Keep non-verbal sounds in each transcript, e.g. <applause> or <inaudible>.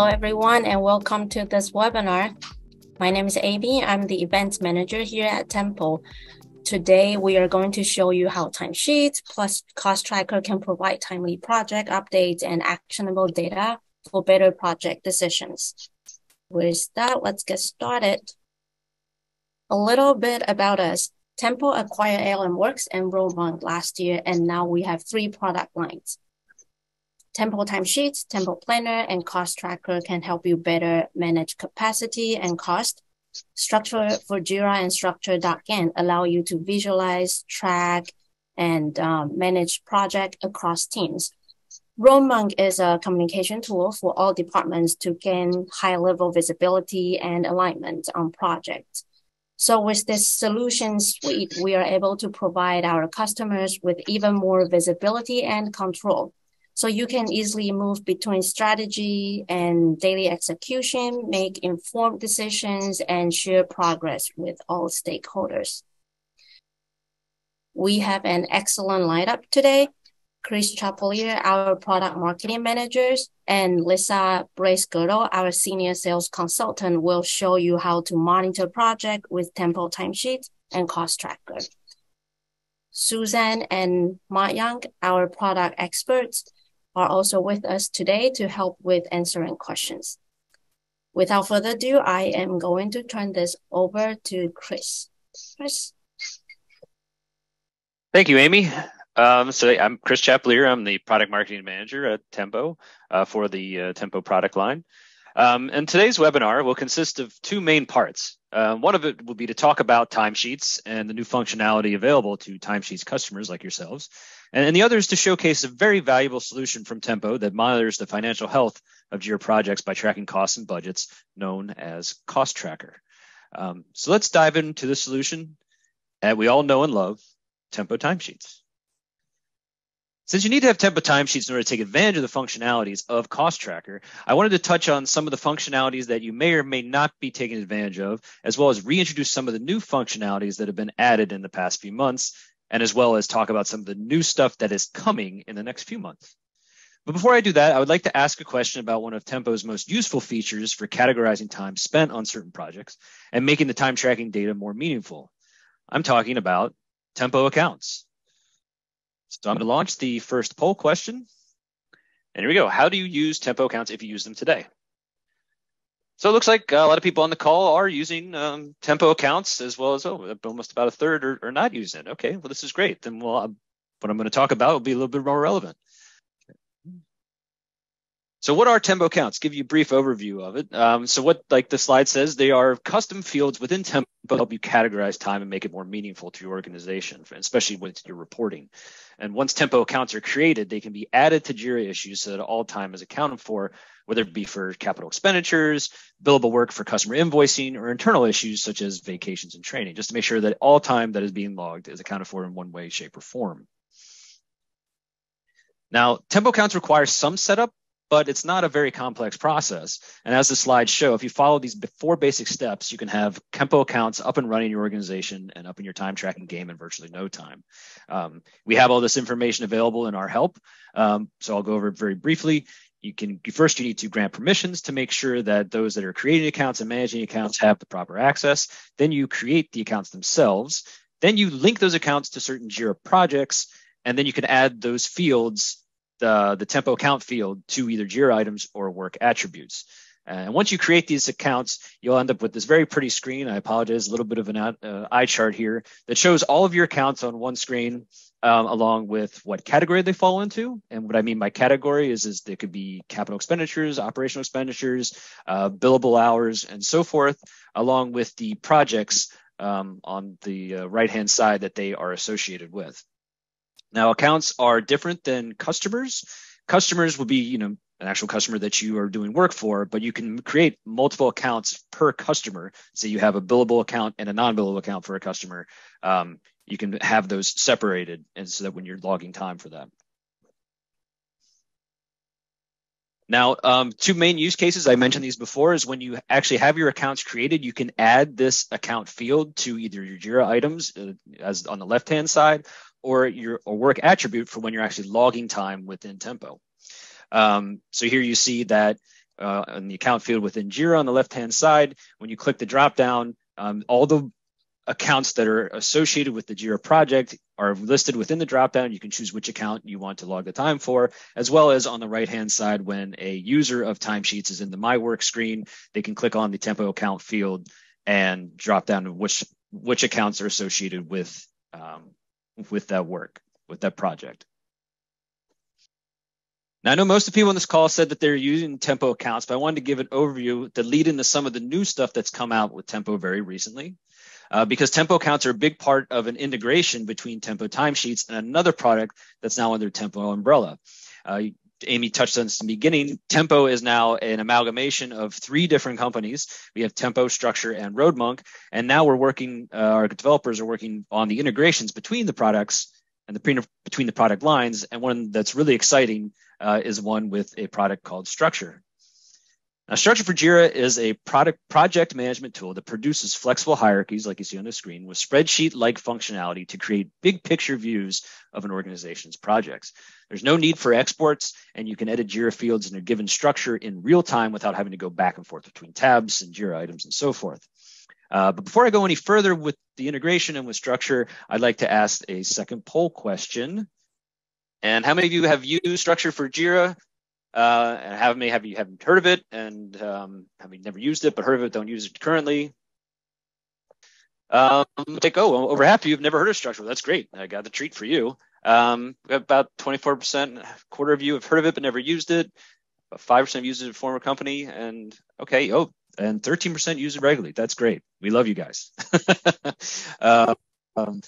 Hello, everyone, and welcome to this webinar. My name is Amy. I'm the events manager here at Tempo. Today, we are going to show you how timesheets plus cost tracker can provide timely project updates and actionable data for better project decisions. With that, let's get started. A little bit about us. Tempo acquired ALM Works and Roadmunk last year, and now we have three product lines. Tempo Timesheets, Tempo Planner, and Cost Tracker can help you better manage capacity and cost. Structure for Jira and Structure.Gantt allow you to visualize, track, and um, manage project across teams. Roadmunk is a communication tool for all departments to gain high level visibility and alignment on projects. So with this solution suite, we are able to provide our customers with even more visibility and control. So you can easily move between strategy and daily execution, make informed decisions, and share progress with all stakeholders. We have an excellent lineup today. Chris Chapelier, our product marketing managers, and Lisa Bracegirdle, our senior sales consultant, will show you how to monitor project with Tempo timesheets and cost tracker. Suzanne and Ma Young, our product experts, are also with us today to help with answering questions. Without further ado, I am going to turn this over to Chris. Chris. Thank you, Amy. Um, so I'm Chris Chapelier. I'm the product marketing manager at Tempo uh, for the uh, Tempo product line. Um, and today's webinar will consist of two main parts. Uh, one of it will be to talk about timesheets and the new functionality available to timesheets customers like yourselves. And, and the other is to showcase a very valuable solution from Tempo that monitors the financial health of your projects by tracking costs and budgets, known as Cost Tracker. Um, so let's dive into the solution that we all know and love, Tempo Timesheets. Since you need to have Tempo timesheets in order to take advantage of the functionalities of Cost Tracker, I wanted to touch on some of the functionalities that you may or may not be taking advantage of, as well as reintroduce some of the new functionalities that have been added in the past few months and as well as talk about some of the new stuff that is coming in the next few months. But before I do that, I would like to ask a question about one of Tempo's most useful features for categorizing time spent on certain projects and making the time tracking data more meaningful. I'm talking about Tempo accounts. So I'm going to launch the first poll question. And here we go. How do you use Tempo accounts if you use them today? So it looks like a lot of people on the call are using um, Tempo accounts as well as oh, almost about a third are, are not using it. Okay, well this is great. Then well, what I'm going to talk about will be a little bit more relevant. So what are Tempo accounts? Give you a brief overview of it. Um, so what like the slide says, they are custom fields within Tempo to help you categorize time and make it more meaningful to your organization, especially when you're reporting. And once Tempo accounts are created, they can be added to JIRA issues so that all time is accounted for, whether it be for capital expenditures, billable work for customer invoicing, or internal issues such as vacations and training, just to make sure that all time that is being logged is accounted for in one way, shape, or form. Now, Tempo accounts require some setup, but it's not a very complex process. And as the slides show, if you follow these four basic steps, you can have Tempo accounts up and running in your organization and up in your time tracking game in virtually no time. Um, we have all this information available in our help. Um, so I'll go over it very briefly. You can first you need to grant permissions to make sure that those that are creating accounts and managing accounts have the proper access. Then you create the accounts themselves. Then you link those accounts to certain Jira projects, and then you can add those fields the, tempo account field to either Jira items or work attributes. And once you create these accounts, you'll end up with this very pretty screen. I apologize, a little bit of an uh, eye chart here that shows all of your accounts on one screen, um, along with what category they fall into. And what I mean by category is, is they could be capital expenditures, operational expenditures, uh, billable hours, and so forth, along with the projects um, on the uh, right-hand side that they are associated with. Now, accounts are different than customers. Customers will be, you know, an actual customer that you are doing work for, but you can create multiple accounts per customer. So you have a billable account and a non-billable account for a customer. Um, you can have those separated, and so that when you're logging time for them. Now, um, two main use cases, I mentioned these before, is when you actually have your accounts created, you can add this account field to either your JIRA items uh, as on the left-hand side or your or work attribute for when you're actually logging time within Tempo. Um, so here you see that uh, in the account field within Jira on the left-hand side. When you click the drop-down, um, all the accounts that are associated with the Jira project are listed within the dropdown. You can choose which account you want to log the time for, as well as on the right-hand side, when a user of timesheets is in the My Work screen, they can click on the Tempo account field and drop down to which which accounts are associated with um, with that work, with that project. Now, I know most of the people on this call said that they're using Tempo accounts, but I wanted to give an overview to lead into some of the new stuff that's come out with Tempo very recently. Uh, because Tempo accounts are a big part of an integration between Tempo timesheets and another product that's now under Tempo umbrella. Uh, Amy touched on this in the beginning. Tempo is now an amalgamation of three different companies. We have Tempo, Structure, and Roadmunk. And now we're working, uh, our developers are working on the integrations between the products and the pre- between the product lines. And one that's really exciting uh, is one with a product called Structure. Now, Structure for Jira is a product project management tool that produces flexible hierarchies, like you see on the screen, with spreadsheet-like functionality to create big picture views of an organization's projects. There's no need for exports, and you can edit Jira fields in a given structure in real time without having to go back and forth between tabs and Jira items and so forth. Uh, but before I go any further with the integration and with structure, I'd like to ask a second poll question. And how many of you have used structure for Jira? Uh, and have many have you haven't heard of it and um, have you never used it but heard of it, don't use it currently? Um, take oh, over half of you have never heard of structure. That's great. I got the treat for you. Um, about 24%, quarter of you have heard of it but never used it. About 5% use it at a former company. And okay, oh, and 13% use it regularly. That's great. We love you guys. uh, <laughs> um,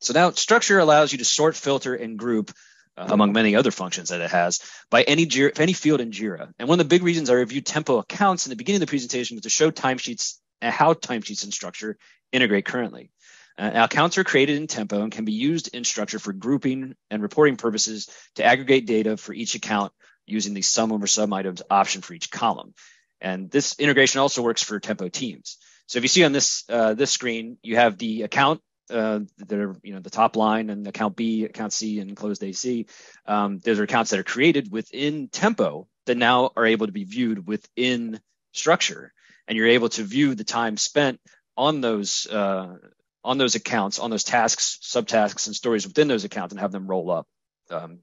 so now structure allows you to sort, filter, and group uh, among many other functions that it has by any Jira, any field in Jira. And one of the big reasons I reviewed Tempo accounts in the beginning of the presentation was to show timesheets and how timesheets and structure integrate currently. Uh, accounts are created in Tempo and can be used in structure for grouping and reporting purposes to aggregate data for each account using the sum over sum items option for each column. And this integration also works for Tempo teams. So if you see on this uh, this screen, you have the account uh, that are you know the top line and account B, account C, and closed AC. Um, those are accounts that are created within Tempo that now are able to be viewed within structure, and you're able to view the time spent on those uh, on those accounts, on those tasks, subtasks, and stories within those accounts, and have them roll up um,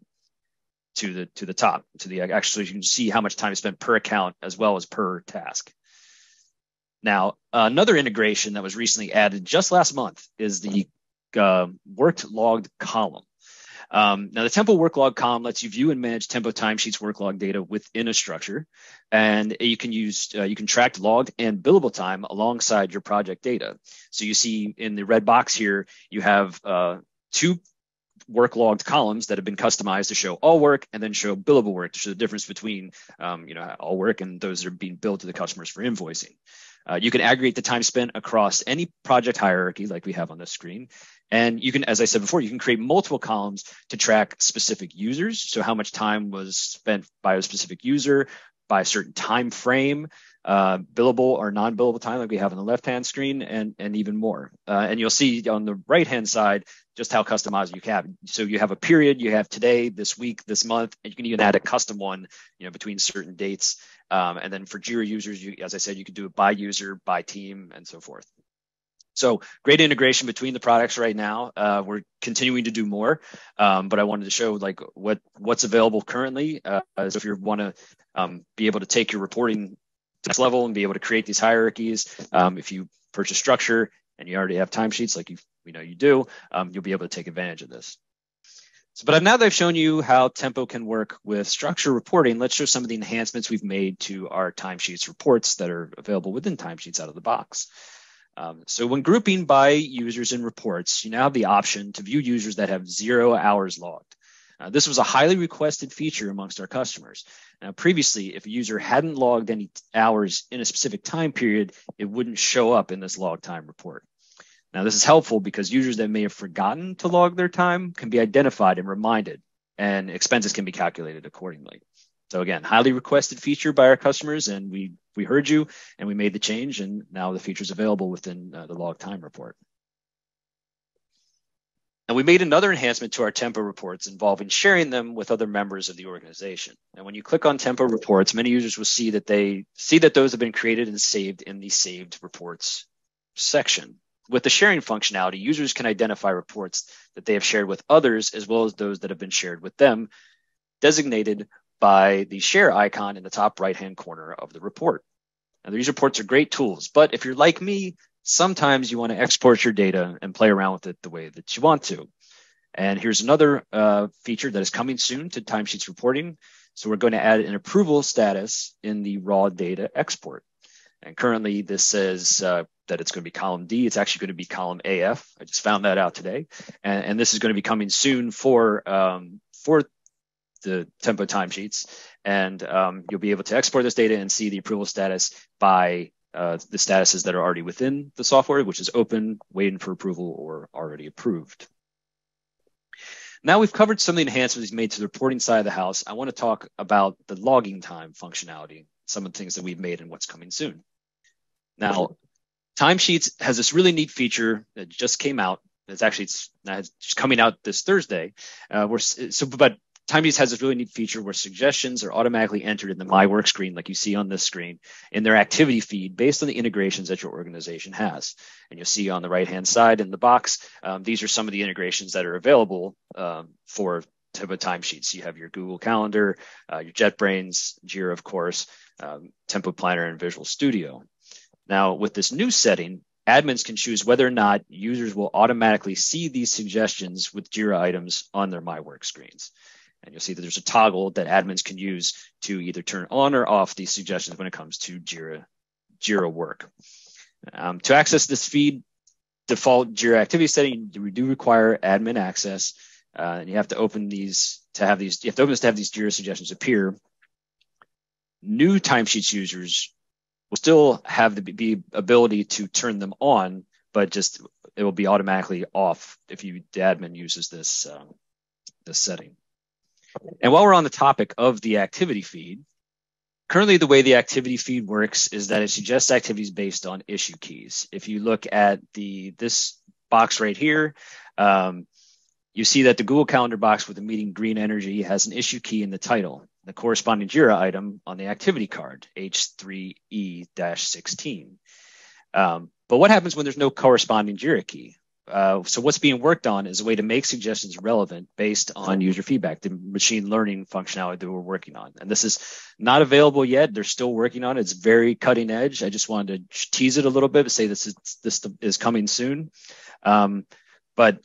to the to the top to the actually you can see how much time is spent per account as well as per task. Now, another integration that was recently added just last month is the uh, worked logged column. Um, now, the Tempo work log column lets you view and manage Tempo timesheets work log data within a structure, and you can use uh, you can track logged and billable time alongside your project data. So you see in the red box here, you have uh, two work logged columns that have been customized to show all work and then show billable work to show the difference between um, you know all work and those that are being billed to the customers for invoicing. Uh, you can aggregate the time spent across any project hierarchy like we have on this screen. And you can, as I said before, you can create multiple columns to track specific users. So how much time was spent by a specific user by a certain time frame, uh, billable or non-billable time like we have on the left-hand screen and, and even more. Uh, and you'll see on the right-hand side just how customized you can. So you have a period, you have today, this week, this month, and you can even add a custom one, you know, between certain dates. Um, and then for Jira users, you, as I said, you can do it by user, by team, and so forth. So great integration between the products right now. Uh, we're continuing to do more, um, but I wanted to show like what what's available currently. Uh, so if you want to um, be able to take your reporting to this level and be able to create these hierarchies, um, if you purchase structure and you already have timesheets like you we know you do, um, you'll be able to take advantage of this. So, but now that I've shown you how Tempo can work with structure reporting, let's show some of the enhancements we've made to our timesheets reports that are available within timesheets out of the box. Um, so when grouping by users in reports, you now have the option to view users that have zero hours logged. Uh, this was a highly requested feature amongst our customers. Now, previously, if a user hadn't logged any hours in a specific time period, it wouldn't show up in this log time report. Now, this is helpful because users that may have forgotten to log their time can be identified and reminded, and expenses can be calculated accordingly. So again, highly requested feature by our customers, and we we heard you, and we made the change, and now the feature is available within uh, the log time report. And we made another enhancement to our Tempo reports involving sharing them with other members of the organization. And when you click on Tempo reports, many users will see that they see that those have been created and saved in the saved reports section. With the sharing functionality, users can identify reports that they have shared with others as well as those that have been shared with them, designated by the share icon in the top right hand corner of the report. Now, these reports are great tools, but if you're like me, sometimes you want to export your data and play around with it the way that you want to. And here's another uh, feature that is coming soon to timesheets reporting. So we're going to add an approval status in the raw data export. And currently this says uh, that it's going to be column D. It's actually going to be column AF. I just found that out today. And, and this is going to be coming soon for, um, for the Tempo timesheets. And um, you'll be able to export this data and see the approval status by uh, the statuses that are already within the software, which is open, waiting for approval, or already approved. Now we've covered some of the enhancements made to the reporting side of the house. I want to talk about the logging time functionality, some of the things that we've made and what's coming soon. Now, Timesheets has this really neat feature that just came out. It's actually it's, it's coming out this Thursday. Uh, we're, so, but Timesheets has this really neat feature where suggestions are automatically entered in the My Work screen, like you see on this screen, in their activity feed based on the integrations that your organization has. And you'll see on the right hand side in the box, um, these are some of the integrations that are available um, for Tempo timesheets. You have your Google Calendar, uh, your JetBrains, Jira, of course, um, Tempo Planner, and Visual Studio. Now, with this new setting, admins can choose whether or not users will automatically see these suggestions with Jira items on their My Work screens. And you'll see that there's a toggle that admins can use to either turn on or off these suggestions when it comes to Jira, Jira work. Um, to access this feed, default Jira activity setting, we do require admin access. Uh, and you have to open these to have these, you have to open this to have these Jira suggestions appear. New timesheets users will still have the, the ability to turn them on, but just it will be automatically off if you the admin uses this um, this setting. And while we're on the topic of the activity feed, currently the way the activity feed works is that it suggests activities based on issue keys. If you look at the this box right here, um, you see that the Google Calendar box with the meeting green energy has an issue key in the title, the corresponding JIRA item on the activity card, H3E-16. Um, but what happens when there's no corresponding JIRA key? Uh, so what's being worked on is a way to make suggestions relevant based on user feedback, the machine learning functionality that we're working on. And this is not available yet. They're still working on it. It's very cutting edge. I just wanted to tease it a little bit to say this is this is coming soon. Um, but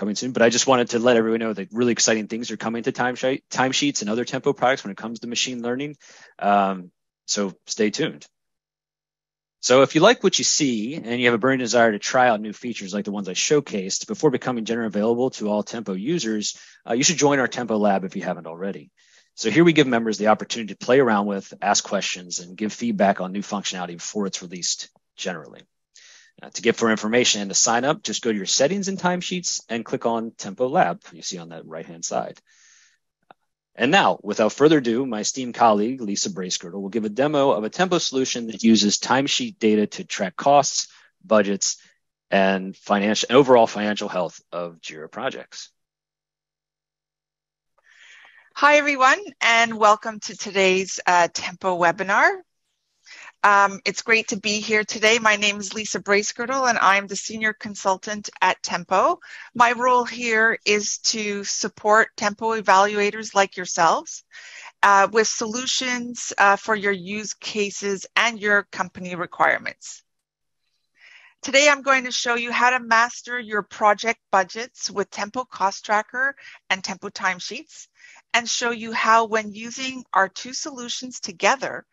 coming soon. But I just wanted to let everyone know that really exciting things are coming to time timesheets and other Tempo products when it comes to machine learning. Um, so stay tuned. So if you like what you see and you have a burning desire to try out new features like the ones I showcased before becoming generally available to all Tempo users, uh, you should join our Tempo lab if you haven't already. So here we give members the opportunity to play around with, ask questions, and give feedback on new functionality before it's released generally. Uh, to get for information and to sign up, just go to your settings and timesheets and click on Tempo Lab you see on that right-hand side. And now, without further ado, my esteemed colleague, Lisa Bracegirdle, will give a demo of a Tempo solution that uses timesheet data to track costs, budgets, and financial overall financial health of JIRA projects. Hi, everyone, and welcome to today's uh, Tempo webinar. Um, it's great to be here today. My name is Lisa Bracegirdle, and I'm the Senior Consultant at Tempo. My role here is to support Tempo evaluators like yourselves uh, with solutions uh, for your use cases and your company requirements. Today, I'm going to show you how to master your project budgets with Tempo Cost Tracker and Tempo Timesheets, and show you how, when using our two solutions together,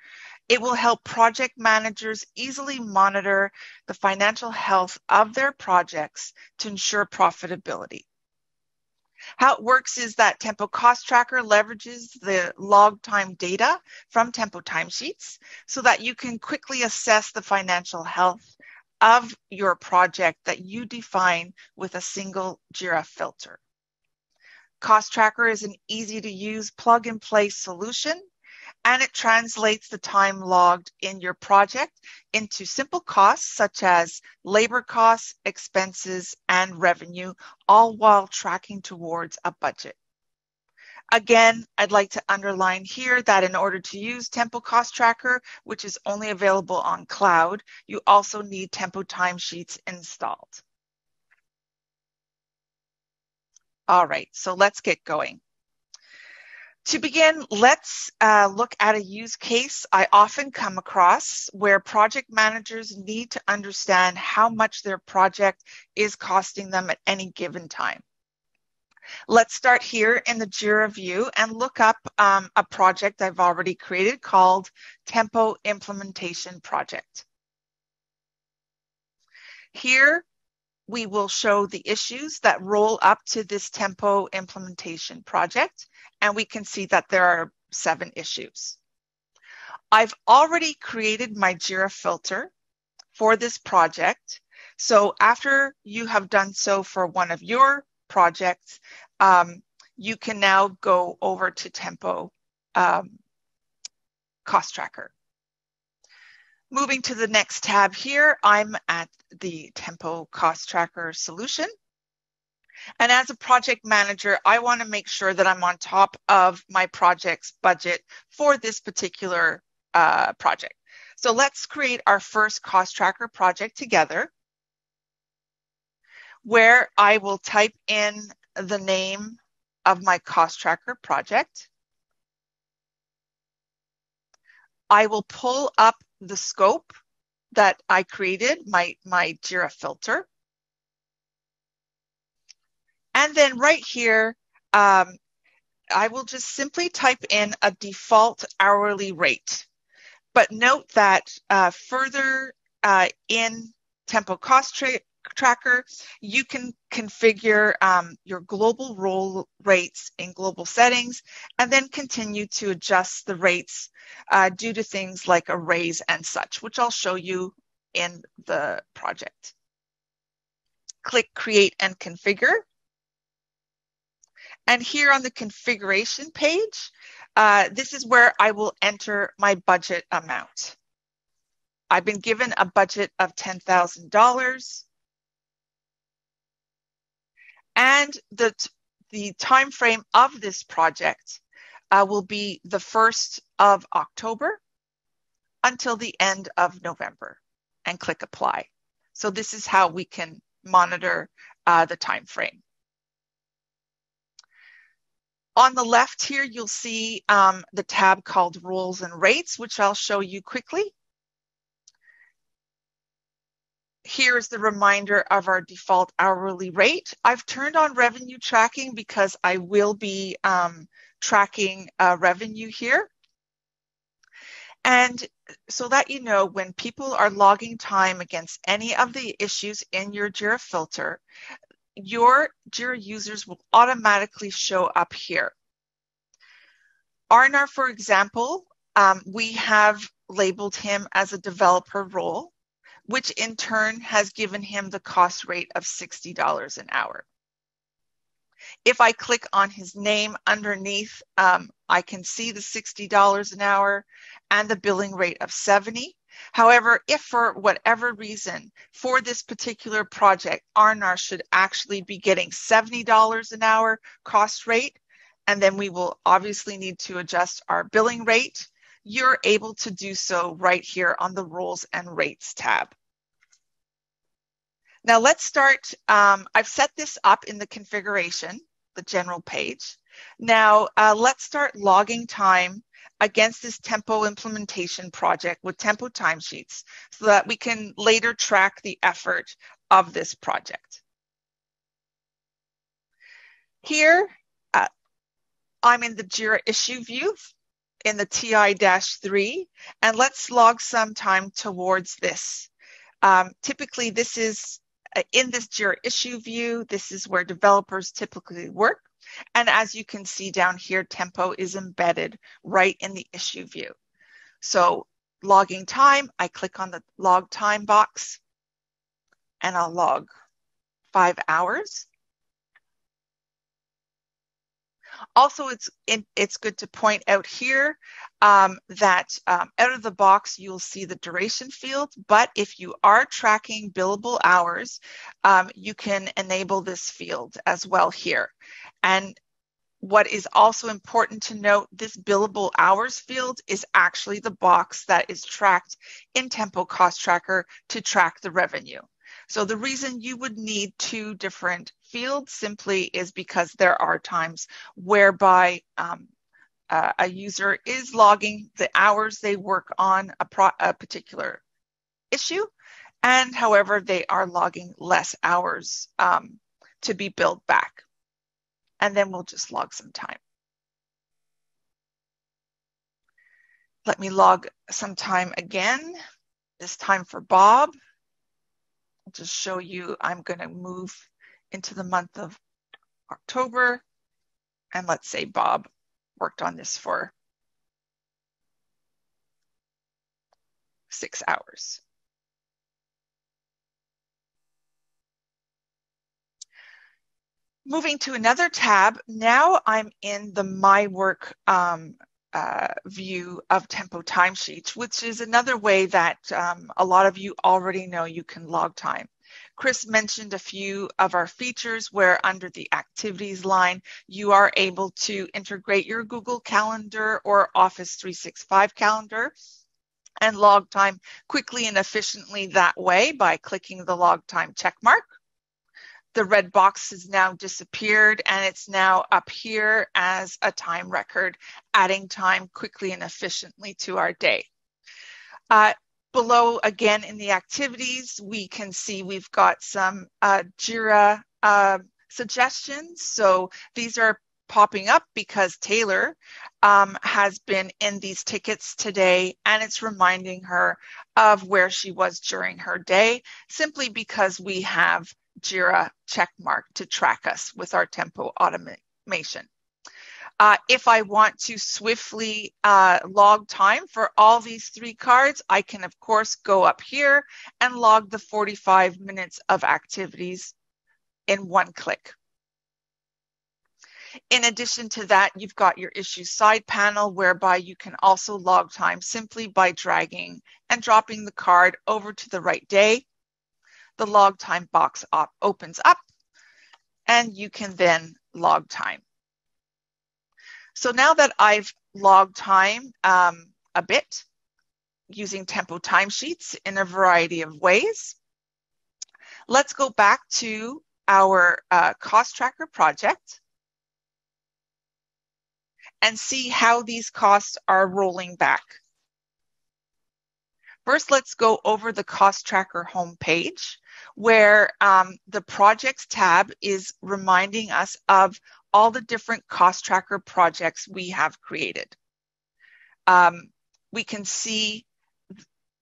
it will help project managers easily monitor the financial health of their projects to ensure profitability. How it works is that Tempo Cost Tracker leverages the log time data from Tempo timesheets so that you can quickly assess the financial health of your project that you define with a single JIRA filter. Cost Tracker is an easy to use plug and play solution and it translates the time logged in your project into simple costs such as labor costs, expenses, and revenue, all while tracking towards a budget. Again, I'd like to underline here that in order to use Tempo Cost Tracker, which is only available on cloud, you also need Tempo timesheets installed. All right, so let's get going. To begin, let's uh, look at a use case I often come across where project managers need to understand how much their project is costing them at any given time. Let's start here in the JIRA view and look up um, a project I've already created called Tempo Implementation Project. Here, we will show the issues that roll up to this Tempo implementation project, and we can see that there are seven issues. I've already created my JIRA filter for this project. So after you have done so for one of your projects, um, you can now go over to Tempo um, Cost Tracker. Moving to the next tab here, I'm at the Tempo Cost Tracker solution. And as a project manager, I want to make sure that I'm on top of my project's budget for this particular uh, project. So let's create our first cost tracker project together where I will type in the name of my cost tracker project. I will pull up the scope that I created, my, my JIRA filter. And then right here, um, I will just simply type in a default hourly rate. But note that uh, further uh, in Tempo Cost tra Tracker, you can configure um, your global role rates in global settings and then continue to adjust the rates uh, due to things like arrays and such, which I'll show you in the project. Click Create and Configure. And here on the configuration page, uh, this is where I will enter my budget amount. I've been given a budget of $10,000 and the, the time frame of this project uh, will be the 1st of October until the end of November and click apply. So this is how we can monitor uh, the time frame. On the left here, you'll see um, the tab called Rules and Rates, which I'll show you quickly. Here is the reminder of our default hourly rate. I've turned on revenue tracking because I will be um, tracking uh, revenue here. And so that you know, when people are logging time against any of the issues in your JIRA filter, your JIRA users will automatically show up here. Arnar, for example, um, we have labeled him as a developer role which in turn has given him the cost rate of $60 an hour. If I click on his name underneath, um, I can see the $60 an hour and the billing rate of 70. However, if for whatever reason for this particular project, Arnar should actually be getting $70 an hour cost rate, and then we will obviously need to adjust our billing rate you're able to do so right here on the Rules and Rates tab. Now let's start, um, I've set this up in the configuration, the general page. Now uh, let's start logging time against this Tempo implementation project with Tempo timesheets so that we can later track the effort of this project. Here, uh, I'm in the JIRA issue view in the TI-3, and let's log some time towards this. Um, typically, this is uh, in this JIRA issue view. This is where developers typically work. And as you can see down here, Tempo is embedded right in the issue view. So logging time, I click on the log time box and I'll log five hours. Also, it's it, it's good to point out here um, that um, out of the box you'll see the duration field, but if you are tracking billable hours, um, you can enable this field as well here. And what is also important to note, this billable hours field is actually the box that is tracked in Tempo Cost Tracker to track the revenue. So the reason you would need two different fields simply is because there are times whereby um, uh, a user is logging the hours they work on a, pro- a particular issue, and however, they are logging less hours um, to be billed back and then we'll just log some time. Let me log some time again, this time for Bob. Just show you, I'm gonna move into the month of October. And let's say Bob worked on this for six hours. Moving to another tab, now I'm in the My Work um, uh, view of Tempo timesheets, which is another way that um, a lot of you already know you can log time. Chris mentioned a few of our features where under the activities line, you are able to integrate your Google Calendar or Office 365 calendar and log time quickly and efficiently that way by clicking the log time checkmark the red box has now disappeared and it's now up here as a time record, adding time quickly and efficiently to our day. Uh, below, again, in the activities, we can see we've got some uh, JIRA uh, suggestions. So these are popping up because Taylor um, has been in these tickets today and it's reminding her of where she was during her day simply because we have JIRA checkmark to track us with our Tempo automation. Uh, if I want to swiftly uh, log time for all these three cards, I can of course go up here and log the 45 minutes of activities in one click. In addition to that, you've got your issue side panel whereby you can also log time simply by dragging and dropping the card over to the right day the log time box op opens up and you can then log time. So now that I've logged time um, a bit using Tempo timesheets in a variety of ways, let's go back to our uh, cost tracker project and see how these costs are rolling back. First, let's go over the cost tracker homepage where um, the projects tab is reminding us of all the different cost tracker projects we have created. Um, we can see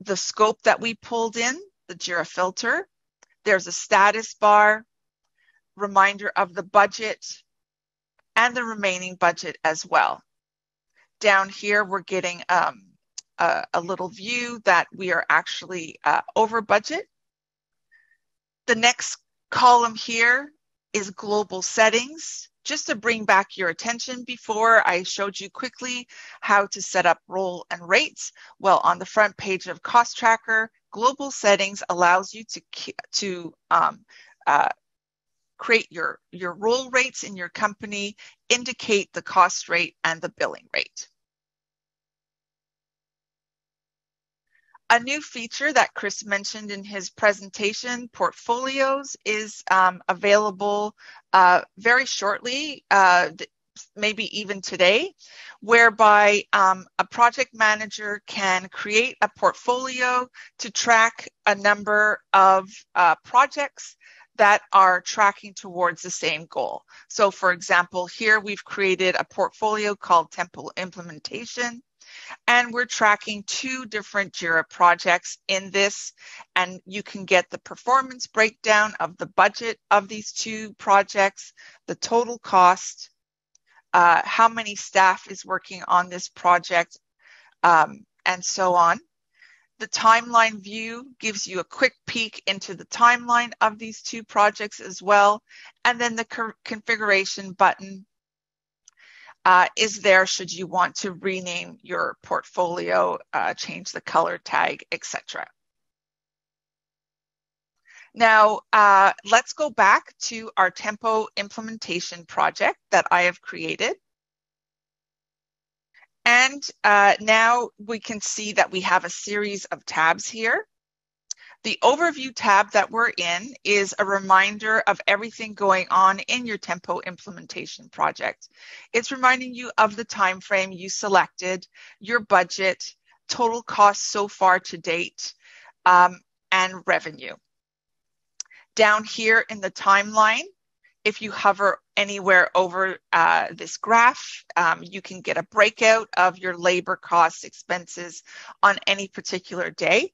the scope that we pulled in, the JIRA filter. There's a status bar, reminder of the budget, and the remaining budget as well. Down here, we're getting um, a, a, little view that we are actually uh, over budget the next column here is global settings. Just to bring back your attention before I showed you quickly how to set up role and rates. Well, on the front page of Cost Tracker, global settings allows you to, to um, uh, create your, your role rates in your company, indicate the cost rate and the billing rate. A new feature that Chris mentioned in his presentation, portfolios, is um, available uh, very shortly, uh, maybe even today, whereby um, a project manager can create a portfolio to track a number of uh, projects that are tracking towards the same goal. So for example, here we've created a portfolio called Tempo Implementation. And we're tracking two different JIRA projects in this, and you can get the performance breakdown of the budget of these two projects, the total cost, uh, how many staff is working on this project, um, and so on. The timeline view gives you a quick peek into the timeline of these two projects as well. And then the configuration button is there should you want to rename your portfolio, uh, change the color tag, etc. Now, uh, let's go back to our Tempo implementation project that I have created. And uh, now we can see that we have a series of tabs here. The overview tab that we're in is a reminder of everything going on in your Tempo implementation project. It's reminding you of the time frame you selected, your budget, total costs so far to date, um, and revenue. Down here in the timeline, if you hover anywhere over uh, this graph, um, you can get a breakout of your labor costs expenses on any particular day.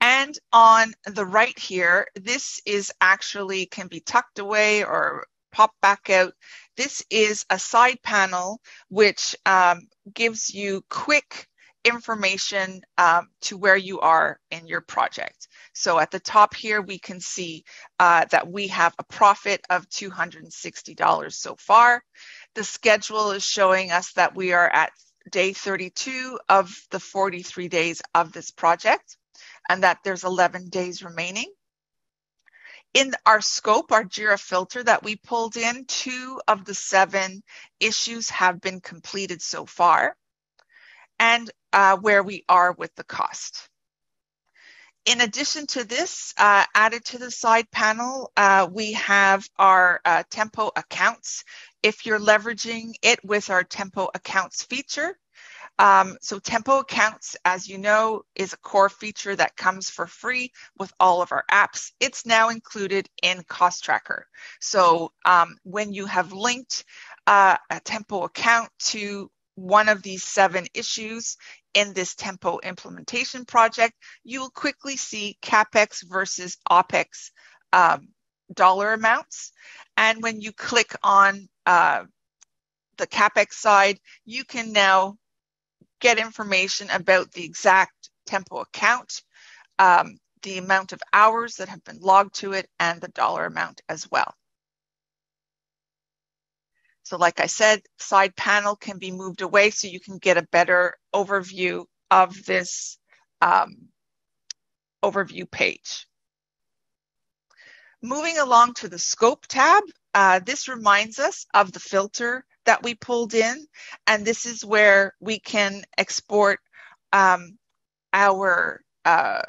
And on the right here, this is actually can be tucked away or pop back out. This is a side panel which um, gives you quick information um, to where you are in your project. So at the top here, we can see uh, that we have a profit of $260 so far. The schedule is showing us that we are at day 32 of the 43 days of this project and that there's 11 days remaining. In our scope, our JIRA filter that we pulled in, two of the seven issues have been completed so far and uh, where we are with the cost. In addition to this, uh, added to the side panel, uh, we have our uh, Tempo accounts. If you're leveraging it with our Tempo accounts feature, um, so Tempo accounts, as you know, is a core feature that comes for free with all of our apps. It's now included in Cost Tracker. So um, when you have linked uh, a Tempo account to one of these seven issues in this Tempo implementation project, you will quickly see CapEx versus OpEx um, dollar amounts. And when you click on uh, the CapEx side, you can now get information about the exact Tempo account, um, the amount of hours that have been logged to it, and the dollar amount as well. So like I said, side panel can be moved away so you can get a better overview of this um, overview page. Moving along to the scope tab, uh, this reminds us of the filter that we pulled in, and this is where we can export um, our uh,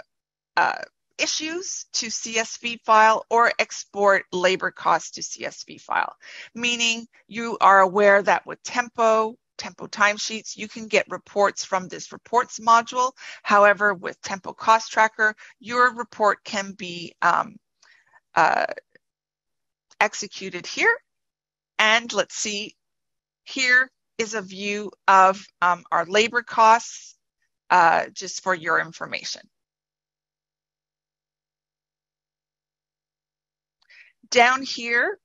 uh, issues to CSV file or export labor costs to CSV file, meaning you are aware that with Tempo, Tempo timesheets, you can get reports from this reports module. However, with Tempo Cost Tracker, your report can be um, uh, executed here. And let's see, here is a view of um, our labor costs, uh, just for your information. Down here,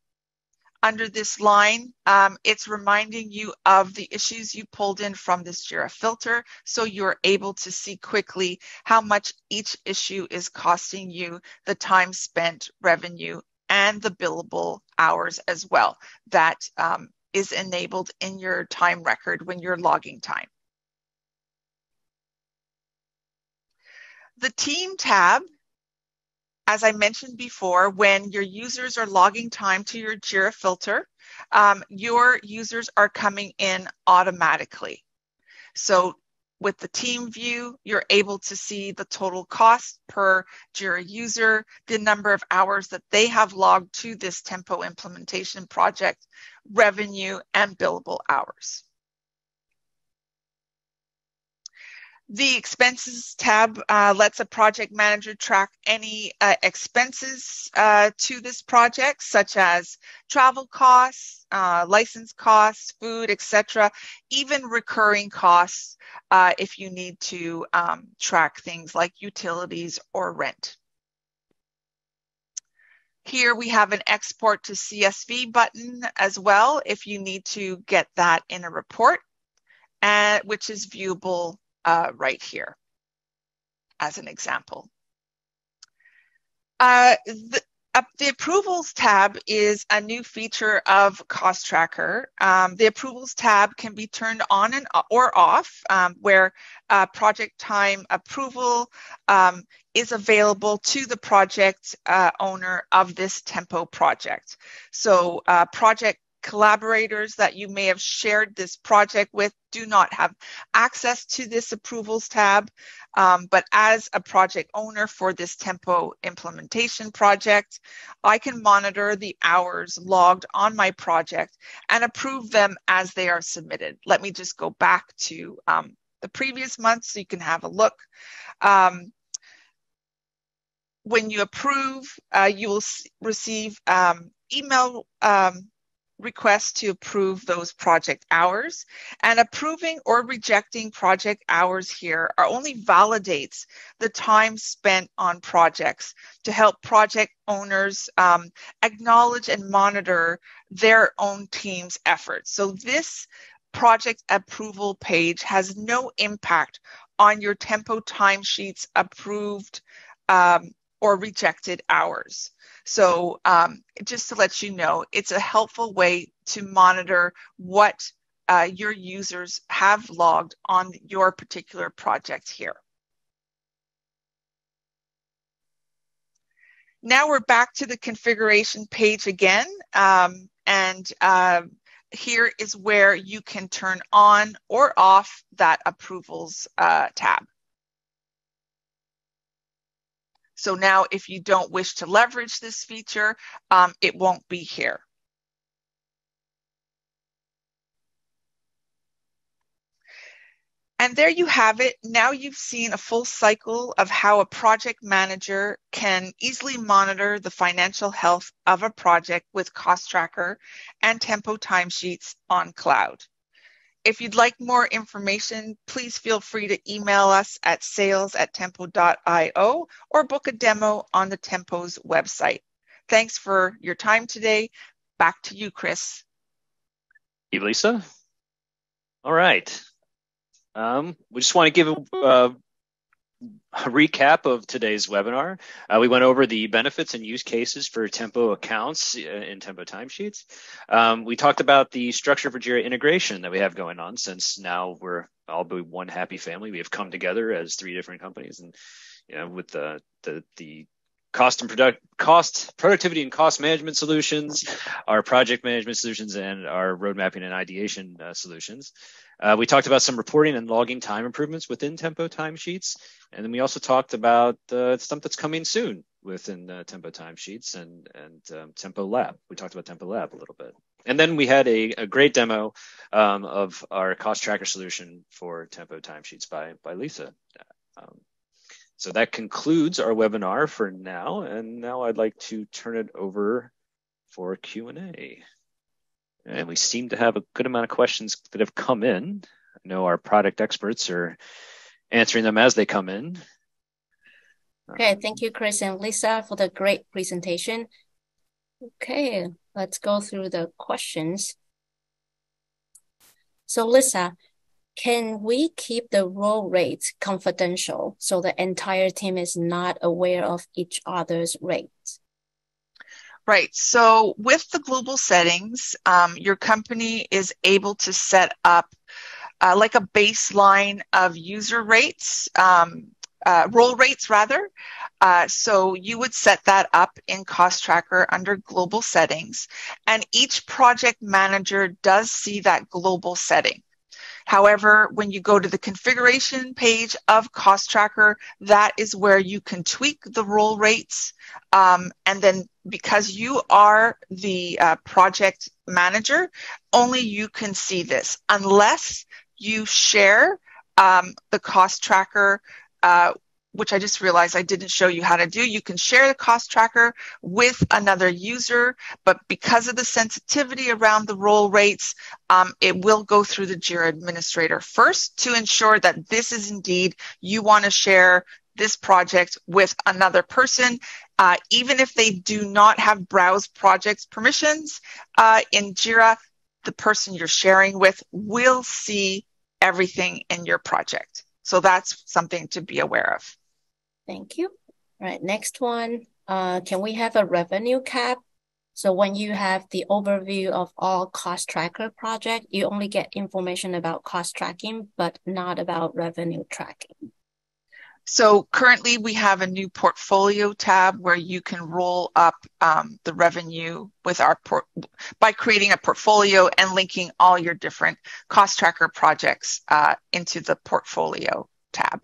under this line, um, it's reminding you of the issues you pulled in from this JIRA filter, so you're able to see quickly how much each issue is costing you, the time spent, revenue, and the billable hours as well. That um, is enabled in your time record when you're logging time. The Team tab as I mentioned before, when your users are logging time to your JIRA filter, um, your users are coming in automatically. So with the team view, you're able to see the total cost per JIRA user, the number of hours that they have logged to this Tempo implementation project, revenue, and billable hours. The expenses tab uh, lets a project manager track any uh, expenses uh, to this project, such as travel costs, uh, license costs, food, etc., even recurring costs uh, if you need to um, track things like utilities or rent. Here we have an export to CSV button as well if you need to get that in a report, uh, which is viewable uh, right here as an example. Uh, the, up the approvals tab is a new feature of Cost Tracker. Um, the approvals tab can be turned on and or off, um, where uh, project time approval um, is available to the project uh, owner of this Tempo project. So uh, project collaborators that you may have shared this project with do not have access to this approvals tab. Um, but as a project owner for this Tempo implementation project, I can monitor the hours logged on my project and approve them as they are submitted. Let me just go back to um, the previous month so you can have a look. Um, when you approve, uh, you will receive um, email um, request to approve those project hours. And approving or rejecting project hours here are only validates the time spent on projects to help project owners um, acknowledge and monitor their own team's efforts. So this project approval page has no impact on your Tempo timesheets approved um, or rejected hours. So um, just to let you know, it's a helpful way to monitor what uh, your users have logged on your particular project here. Now we're back to the configuration page again. Um, and uh, here is where you can turn on or off that approvals uh, tab. So now if you don't wish to leverage this feature, um, it won't be here. And there you have it. Now you've seen a full cycle of how a project manager can easily monitor the financial health of a project with Cost Tracker and Tempo timesheets on cloud. If you'd like more information, please feel free to email us at sales at tempo.io or book a demo on the Tempo's website. Thanks for your time today. Back to you, Chris. Thank you, Lisa. All right. Um, we just want to give a, uh, a <laughs> recap of today's webinar. Uh, we went over the benefits and use cases for Tempo accounts uh, in Tempo timesheets. Um, we talked about the structure for Jira integration that we have going on since now we're all be one happy family. We have come together as three different companies and you know, with the, the, the cost and product cost productivity and cost management solutions, our project management solutions, and our road mapping and ideation uh, solutions. Uh, we talked about some reporting and logging time improvements within Tempo timesheets, and then we also talked about uh, stuff that's coming soon within uh, Tempo timesheets and and um, Tempo Lab. We talked about Tempo Lab a little bit, and then we had a, a great demo um, of our cost tracker solution for Tempo timesheets by by Lisa. Um, so that concludes our webinar for now, and now I'd like to turn it over for Q and we seem to have a good amount of questions that have come in. I know our product experts are answering them as they come in. Okay, thank you, Chris and Lisa, for the great presentation. Okay, let's go through the questions. So, Lisa, can we keep the role rates confidential so the entire team is not aware of each other's rates? Right. So with the global settings, um, your company is able to set up uh, like a baseline of user rates, um, uh, role rates rather. Uh, so you would set that up in Cost Tracker under global settings, and each project manager does see that global setting. However, when you go to the configuration page of Cost Tracker, that is where you can tweak the role rates. Um, and then because you are the uh, project manager, only you can see this unless you share um, the Cost Tracker uh, which I just realized I didn't show you how to do. You can share the cost tracker with another user, but because of the sensitivity around the role rates, um, it will go through the JIRA administrator first to ensure that this is indeed you want to share this project with another person, uh, even if they do not have browse projects permissions uh, in JIRA, the person you're sharing with will see everything in your project. So that's something to be aware of. Thank you. All right, next one. uh, can we have a revenue cap? So when you have the overview of all cost tracker project, you only get information about cost tracking, but not about revenue tracking. So currently we have a new portfolio tab where you can roll up um, the revenue with our by creating a portfolio and linking all your different cost tracker projects uh, into the portfolio tab.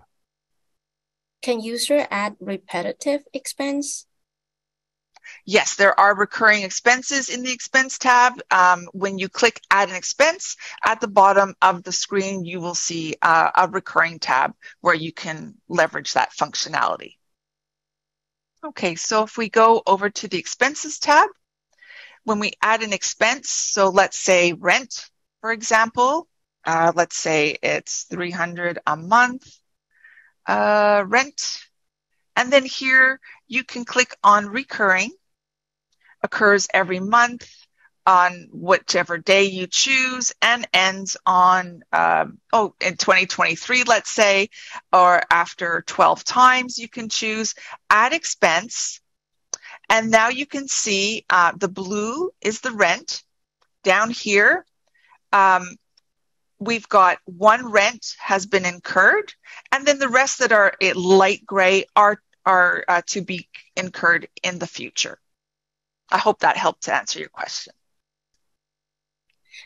Can user add repetitive expense? Yes, there are recurring expenses in the expense tab. Um, when you click add an expense at the bottom of the screen, you will see uh, a recurring tab where you can leverage that functionality. Okay, so if we go over to the expenses tab, when we add an expense, so let's say rent, for example, uh, let's say it's 300 a month uh, rent. And then here you can click on recurring occurs every month on whichever day you choose and ends on, um, oh, in 2023, let's say, or after 12 times, you can choose add expense. And now you can see uh, the blue is the rent. Down here, um, we've got one rent has been incurred, and then the rest that are light gray are, are uh, to be incurred in the future. I hope that helped to answer your question.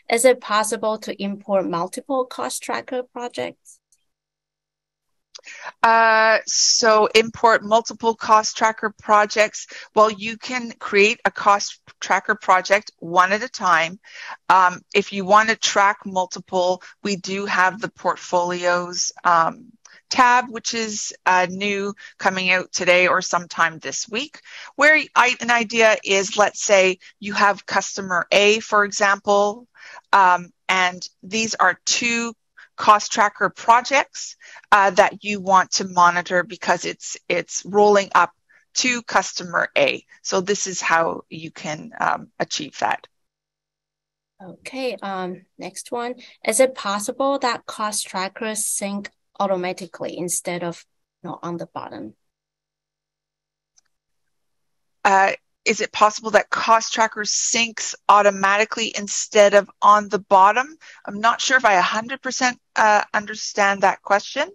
Is it possible to import multiple cost tracker projects? Uh, so import multiple cost tracker projects. Well, you can create a cost tracker project one at a time. Um, if you want to track multiple, we do have the portfolios um, tab, which is uh, new coming out today or sometime this week, where I, an idea is, let's say you have customer A, for example, um, and these are two cost tracker projects uh, that you want to monitor because it's it's rolling up to customer A. So this is how you can um, achieve that. Okay, um, next one. Is it possible that cost trackers sync automatically instead of you know, on the bottom? Uh, is it possible that cost tracker syncs automatically instead of on the bottom? I'm not sure if I 100% uh, understand that question.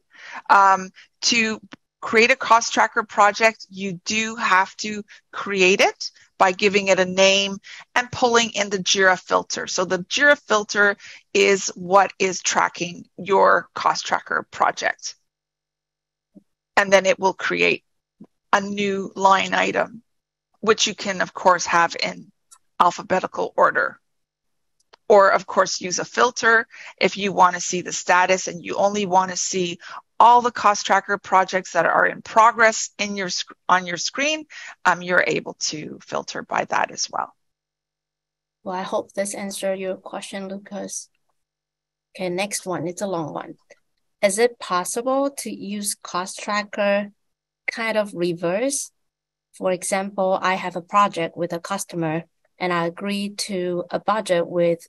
Um, to create a cost tracker project, you do have to create it by giving it a name and pulling in the JIRA filter. So the JIRA filter is what is tracking your cost tracker project. And then it will create a new line item, which you can, of course, have in alphabetical order. Or, of course, use a filter if you want to see the status and you only want to see all the cost tracker projects that are in progress in your on your screen, um, you're able to filter by that as well. Well, I hope this answered your question, Lucas. Okay, next one. It's a long one. Is it possible to use cost tracker kind of reverse? For example, I have a project with a customer and I agree to a budget with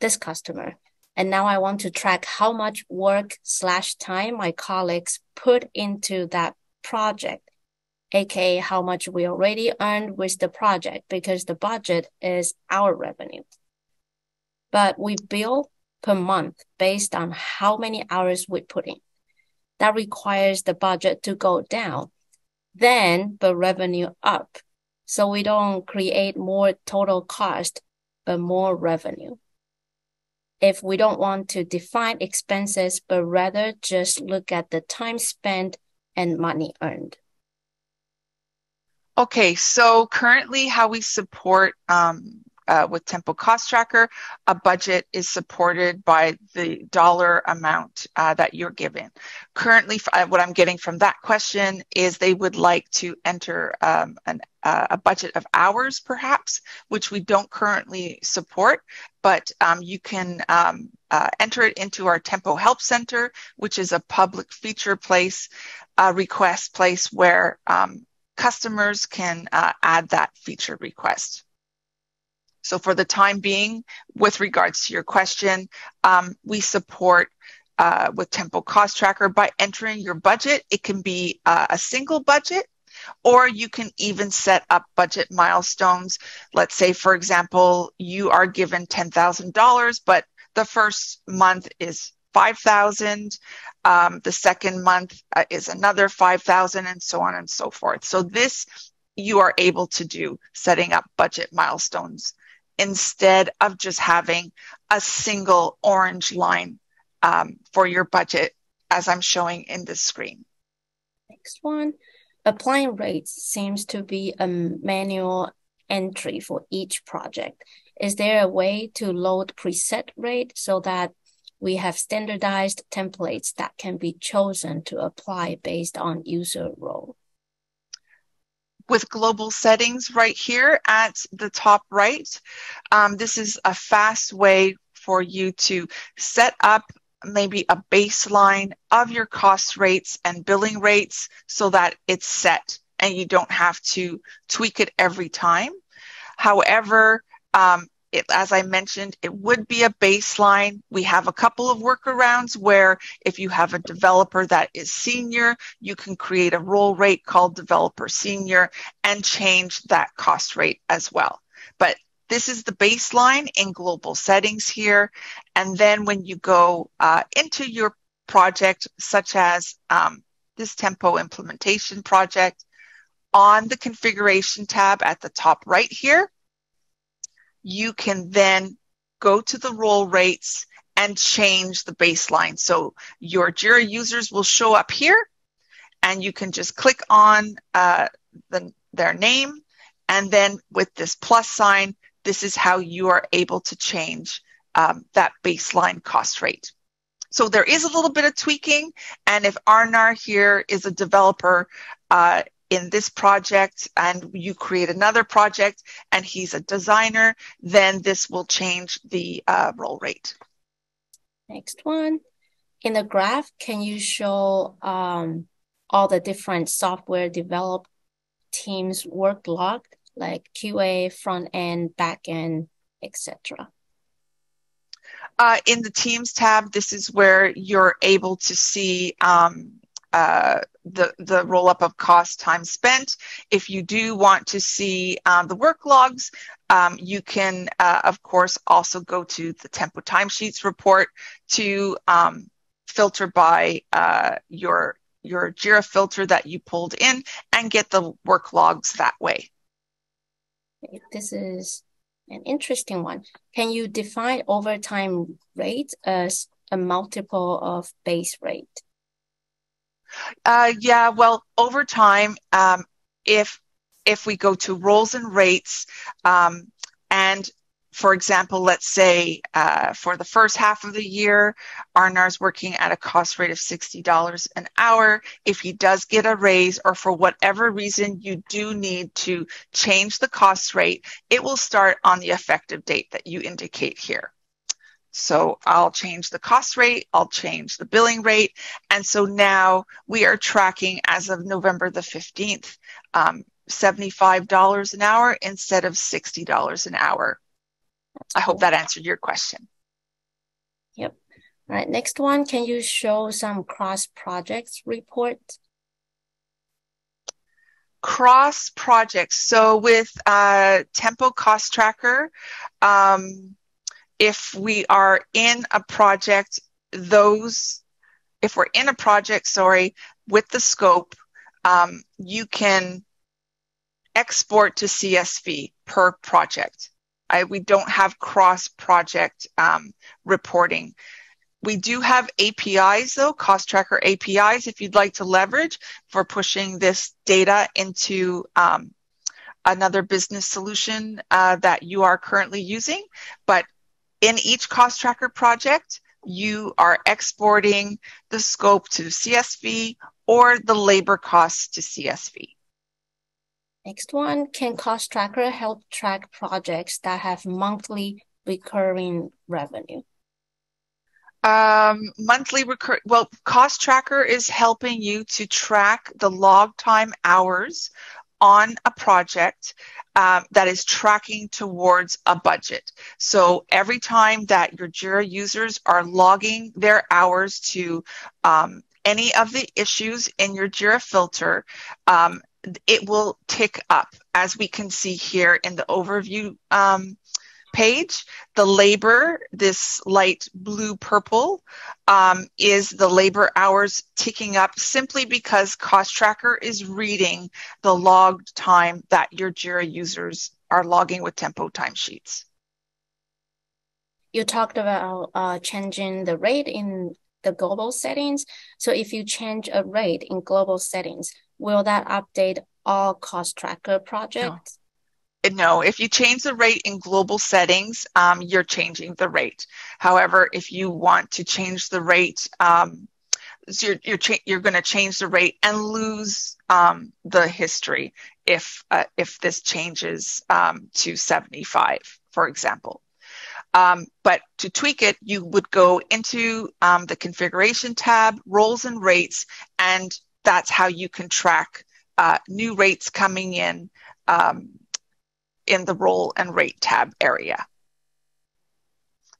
this customer. And now I want to track how much work slash time my colleagues put into that project, aka how much we already earned with the project because the budget is our revenue. But we bill per month based on how many hours we put in. That requires the budget to go down, then the revenue up. So we don't create more total cost, but more revenue if we don't want to define expenses, but rather just look at the time spent and money earned. Okay, so currently how we support um, uh, with Tempo Cost Tracker, a budget is supported by the dollar amount uh, that you're given. Currently, uh, what I'm getting from that question is they would like to enter um, an, uh, a budget of hours, perhaps, which we don't currently support, but um, you can um, uh, enter it into our Tempo Help Center, which is a public feature place, request place where um, customers can uh, add that feature request. So for the time being, with regards to your question, um, we support uh, with Tempo Cost Tracker by entering your budget. It can be uh, a single budget or you can even set up budget milestones. Let's say, for example, you are given $10,000, but the first month is 5,000. Um, the second month uh, is another 5,000 and so on and so forth. So this you are able to do setting up budget milestones instead of just having a single orange line um, for your budget as I'm showing in the screen. Next one, applying rates seems to be a manual entry for each project. Is there a way to load preset rate so that we have standardized templates that can be chosen to apply based on user role? With global settings right here at the top right. Um, this is a fast way for you to set up maybe a baseline of your cost rates and billing rates so that it's set and you don't have to tweak it every time. However, um, it, as I mentioned, it would be a baseline. We have a couple of workarounds where if you have a developer that is senior, you can create a role rate called developer senior and change that cost rate as well. But this is the baseline in global settings here. And then when you go uh, into your project, such as um, this Tempo implementation project, on the configuration tab at the top right here, you can then go to the role rates and change the baseline. So your JIRA users will show up here and you can just click on uh, the, their name. And then with this plus sign, this is how you are able to change um, that baseline cost rate. So there is a little bit of tweaking. And if Arnar here is a developer, uh, in this project and you create another project and he's a designer, then this will change the uh, role rate. Next one. In the graph, can you show um, all the different software developed teams work log, like QA, front end, back end, etc.? Uh, in the Teams tab, this is where you're able to see um, uh, the, the roll up of cost time spent. If you do want to see um, the work logs, um, you can, uh, of course, also go to the Tempo timesheets report to um, filter by uh, your, your JIRA filter that you pulled in and get the work logs that way. This is an interesting one. Can you define overtime rate as a multiple of base rate? Uh, yeah, well, over time, um, if if we go to roles and rates, um, and for example, let's say uh, for the first half of the year, Arnar's working at a cost rate of $60 an hour. If he does get a raise or for whatever reason you do need to change the cost rate, it will start on the effective date that you indicate here. So I'll change the cost rate, I'll change the billing rate. And so now we are tracking as of November the 15th, um, $75 an hour instead of $60 an hour. I hope that answered your question. Yep. All right, next one, can you show some cross projects report? Cross projects. So with uh, Tempo Cost Tracker, um, if we are in a project, those, if we're in a project, sorry, with the scope, um, you can export to CSV per project. I, we don't have cross project um, reporting. We do have APIs though, cost tracker APIs, if you'd like to leverage for pushing this data into um, another business solution uh, that you are currently using. But in each cost tracker project, you are exporting the scope to CSV or the labor costs to CSV. Next one, can cost tracker help track projects that have monthly recurring revenue? Um, monthly recur well, cost tracker is helping you to track the log time hours on a project um, that is tracking towards a budget. So every time that your JIRA users are logging their hours to um, any of the issues in your JIRA filter, um, it will tick up as we can see here in the overview um, page. The labor, this light blue purple, um, is the labor hours ticking up simply because Cost Tracker is reading the logged time that your JIRA users are logging with Tempo timesheets. You talked about uh, changing the rate in the global settings. So if you change a rate in global settings, will that update all cost tracker projects? No, no if you change the rate in global settings, um, you're changing the rate. However, if you want to change the rate, um, so you're you're, cha- you're going to change the rate and lose um, the history if uh, if this changes um, to 75, for example. Um, but to tweak it, you would go into um, the configuration tab, roles and rates, and that's how you can track uh, new rates coming in um, in the role and rate tab area.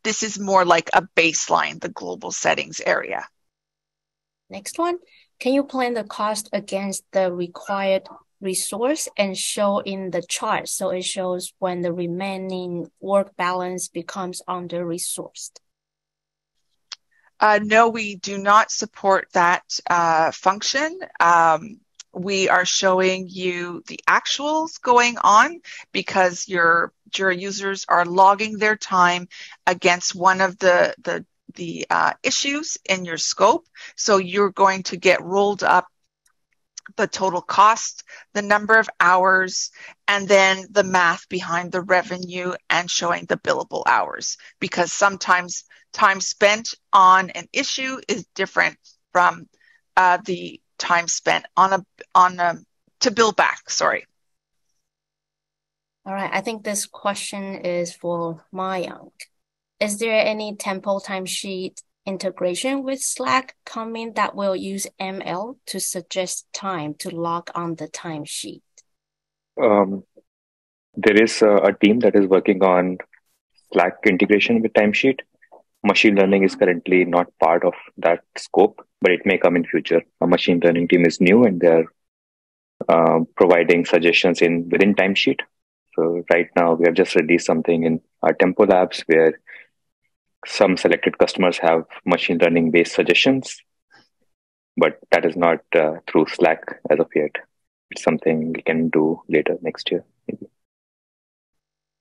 This is more like a baseline, the global settings area. Next one, can you plan the cost against the required resource and show in the chart. So it shows when the remaining work balance becomes under resourced. Uh, no, we do not support that uh, function. Um, we are showing you the actuals going on because your JIRA users are logging their time against one of the, the, the uh, issues in your scope. So you're going to get rolled up the total cost, the number of hours, and then the math behind the revenue and showing the billable hours. Because sometimes time spent on an issue is different from uh, the time spent on a on a to bill back. Sorry. All right. I think this question is for Mayank. Is there any Tempo timesheet integration with Slack coming that will use ML to suggest time to log on the timesheet? Um, there is a, a, team that is working on Slack integration with timesheet. Machine learning is currently not part of that scope, but it may come in future. A machine learning team is new and they're uh, providing suggestions in within timesheet. So right now we have just released something in our Tempo labs where some selected customers have machine learning based suggestions, but that is not uh, through Slack as of yet. It's something we can do later next year, maybe.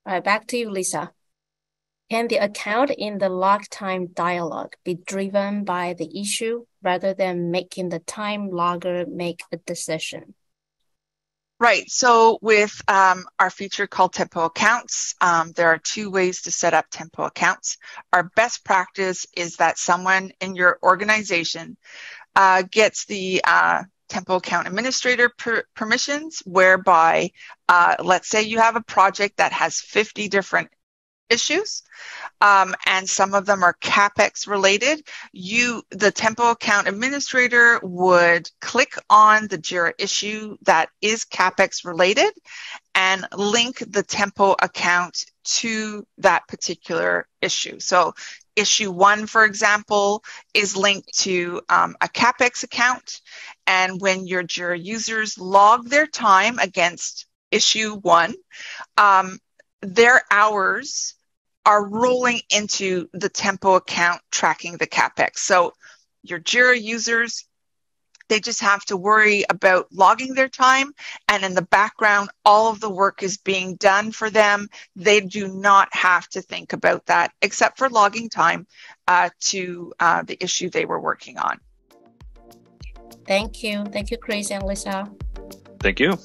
All right, back to you, Lisa. Can the account in the log time dialog be driven by the issue rather than making the time logger make a decision? Right. So with um, our feature called Tempo Accounts, um, there are two ways to set up Tempo accounts. Our best practice is that someone in your organization uh, gets the uh, Tempo account administrator per- permissions, whereby, uh, let's say you have a project that has 50 different issues, um, and some of them are capex related. You, the Tempo account administrator, would click on the Jira issue that is capex related, and link the Tempo account to that particular issue. So issue one, for example, is linked to um, a CapEx account. And when your Jira users log their time against issue one, um, their hours are rolling into the Tempo account tracking the CapEx. So your Jira users, they just have to worry about logging their time. And in the background, all of the work is being done for them. They do not have to think about that except for logging time uh, to uh, the issue they were working on. Thank you. Thank you, Chris and Lisa. Thank you.